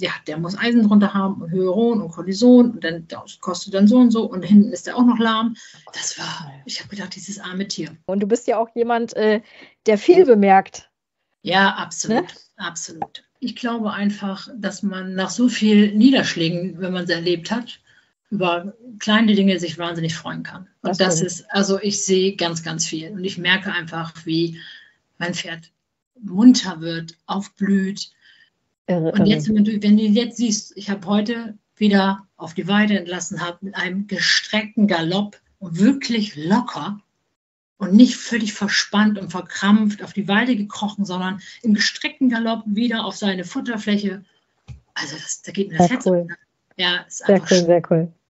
ja, der muss Eisen drunter haben und Hyaluron und Cortison und dann das kostet dann so und so und hinten ist der auch noch lahm. Das war, ich habe gedacht, dieses arme Tier. Und du bist ja auch jemand, äh, der viel bemerkt. Ja, absolut, ne? absolut. Ich glaube einfach, dass man nach so vielen Niederschlägen, wenn man sie erlebt hat, über kleine Dinge sich wahnsinnig freuen kann. Und das, das ist, also ich sehe ganz, ganz viel. Und ich merke einfach, wie mein Pferd munter wird, aufblüht, Irre, und jetzt, wenn du, wenn du jetzt siehst, ich habe heute wieder auf die Weide entlassen habe mit einem gestreckten Galopp und wirklich locker und nicht völlig verspannt und verkrampft auf die Weide gekrochen, sondern im gestreckten Galopp wieder auf seine Futterfläche. Also das, da geht mir das sehr Herz cool. Ja, ist sehr cool, sehr cool.